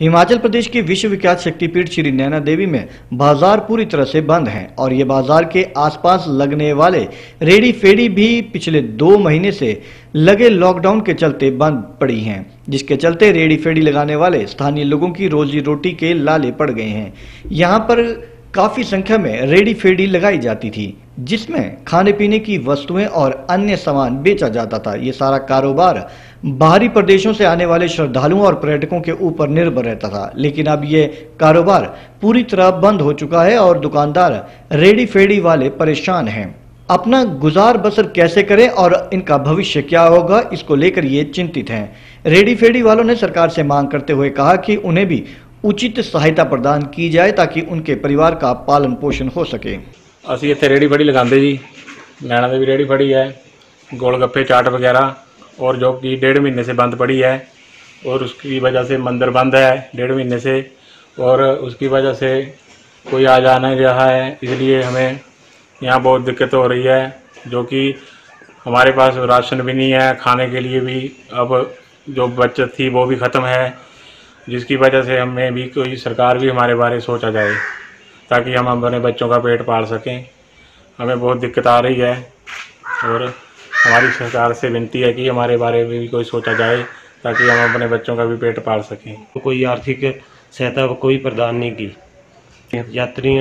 हिमाचल प्रदेश की विश्वविख्यात शक्तिपीठ श्री नैना देवी में बाज़ार पूरी तरह से बंद हैं और ये बाज़ार के आसपास लगने वाले रेडी फेडी भी पिछले दो महीने से लगे लॉकडाउन के चलते बंद पड़ी हैं, जिसके चलते रेडी फेडी लगाने वाले स्थानीय लोगों की रोजी रोटी के लाले पड़ गए हैं। यहाँ पर काफ़ी संख्या में रेडी फेडी लगाई जाती थी, जिसमें खाने पीने की वस्तुएँ और अन्य सामान बेचा जाता था। ये सारा कारोबार बाहरी प्रदेशों से आने वाले श्रद्धालुओं और पर्यटकों के ऊपर निर्भर रहता था। लेकिन अब ये कारोबार पूरी तरह बंद हो चुका है और दुकानदार रेडी फेडी वाले परेशान हैं। अपना गुजार बसर कैसे करें और इनका भविष्य क्या होगा, इसको लेकर ये चिंतित हैं। रेडी फेडी वालों ने सरकार से मांग करते हुए कहा कि उन्हें भी उचित सहायता प्रदान की जाए ताकि उनके परिवार का पालन पोषण हो सके ਅਸੀਂ ਇੱਥੇ ਰੇੜੀ ਫੜੀ ਲਗਾਉਂਦੇ ਜੀ ਨੈਣਾ ਦੇ ਵੀ ਰੇੜੀ ਫੜੀ ਹੈ गोल गप्पे चाट वगैरह और जो कि डेढ़ महीने से बंद पड़ी है और उसकी वजह से मंदिर बंद है डेढ़ महीने से और उसकी वजह से कोई आ जा नहीं रहा है इसलिए हमें यहाँ बहुत दिक्कत हो रही है जो कि हमारे पास राशन भी नहीं है खाने के लिए भी अब जो बचत थी वो भी ख़त्म है जिसकी वजह से हमें भी कोई सरकार भी हमारे बारे सोचा जाए ताकि हम अपने बच्चों का पेट पाल सकें। हमें बहुत दिक्कत आ रही है और हमारी सरकार से विनती है कि हमारे बारे में भी कोई सोचा जाए ताकि हम अपने बच्चों का भी पेट पाल सकें। कोई आर्थिक सहायता कोई प्रदान नहीं की। यात्री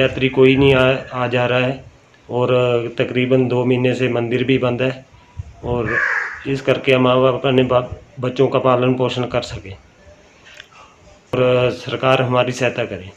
यात्री कोई नहीं आ, आ जा रहा है और तकरीबन दो महीने से मंदिर भी बंद है और इस करके हम अपने बच्चों का पालन पोषण कर सकें। और सरकार हमारी सहायता करे।